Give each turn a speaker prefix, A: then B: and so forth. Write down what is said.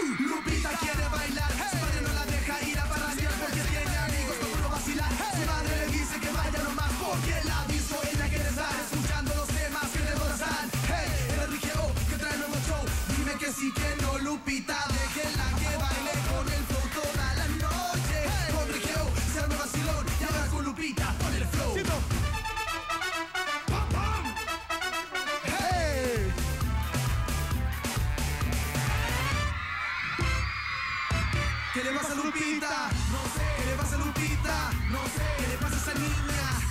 A: Lupita quiere bailar, España no la deja. ¿Qué le pasa a Lupita? No sé. ¿Qué le pasa Lupita? No sé. ¿Qué le pasa a esa niña?